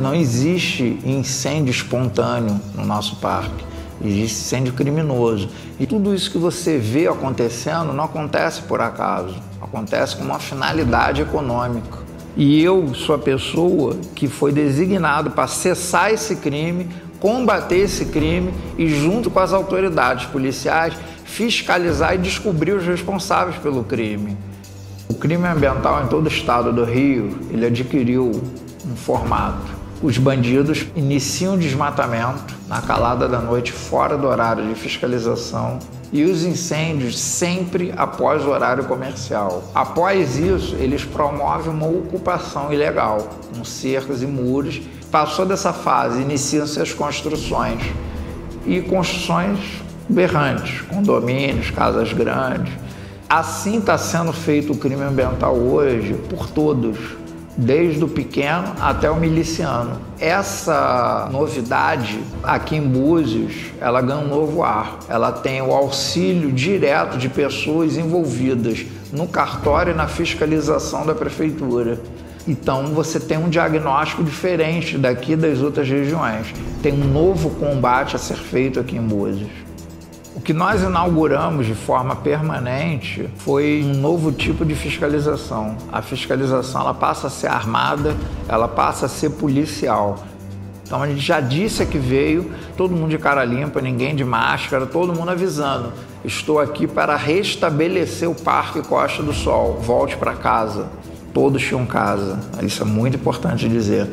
Não existe incêndio espontâneo no nosso parque. Existe incêndio criminoso. E tudo isso que você vê acontecendo não acontece por acaso. Acontece com uma finalidade econômica. E eu sou a pessoa que foi designado para cessar esse crime, combater esse crime e, junto com as autoridades policiais, fiscalizar e descobrir os responsáveis pelo crime. O crime ambiental em todo o estado do Rio, ele adquiriu um formato. Os bandidos iniciam o desmatamento na calada da noite, fora do horário de fiscalização, e os incêndios sempre após o horário comercial. Após isso, eles promovem uma ocupação ilegal, com cercas e muros. Passou dessa fase, iniciam-se as construções. E construções berrantes, condomínios, casas grandes. Assim está sendo feito o crime ambiental hoje por todos, desde o pequeno até o miliciano. Essa novidade aqui em Búzios, ela ganha um novo ar. Ela tem o auxílio direto de pessoas envolvidas no cartório e na fiscalização da prefeitura. Então você tem um diagnóstico diferente daqui das outras regiões. Tem um novo combate a ser feito aqui em Búzios. O que nós inauguramos de forma permanente foi um novo tipo de fiscalização. A fiscalização ela passa a ser armada, ela passa a ser policial. Então a gente já disse que veio, todo mundo de cara limpa, ninguém de máscara, todo mundo avisando. Estou aqui para restabelecer o Parque Costa do Sol. Volte para casa. Todos tinham casa. Isso é muito importante dizer.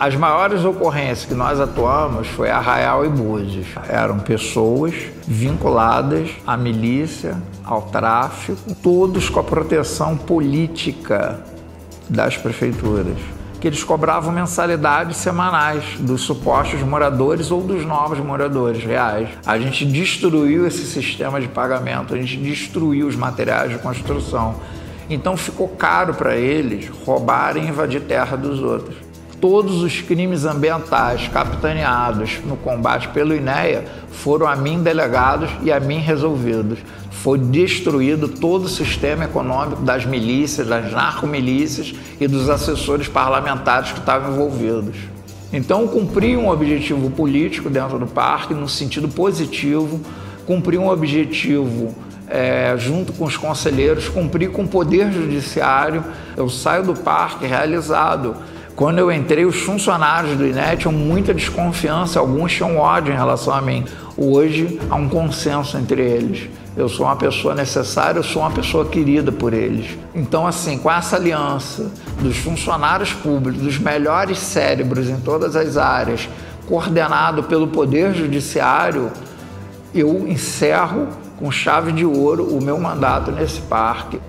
As maiores ocorrências que nós atuamos foi Arraial e Búzios. Eram pessoas vinculadas à milícia, ao tráfico, todos com a proteção política das prefeituras. Que eles cobravam mensalidades semanais dos supostos moradores ou dos novos moradores reais. A gente destruiu esse sistema de pagamento, a gente destruiu os materiais de construção. Então ficou caro para eles roubarem e invadir terra dos outros todos os crimes ambientais capitaneados no combate pelo INEA foram a mim delegados e a mim resolvidos. Foi destruído todo o sistema econômico das milícias, das narcomilícias e dos assessores parlamentares que estavam envolvidos. Então, cumpri um objetivo político dentro do parque, no sentido positivo, cumpri um objetivo é, junto com os conselheiros, cumpri com o poder judiciário. Eu saio do parque realizado quando eu entrei, os funcionários do INET tinham muita desconfiança, alguns tinham ódio em relação a mim. Hoje há um consenso entre eles. Eu sou uma pessoa necessária, eu sou uma pessoa querida por eles. Então, assim, com essa aliança dos funcionários públicos, dos melhores cérebros em todas as áreas, coordenado pelo Poder Judiciário, eu encerro com chave de ouro o meu mandato nesse parque.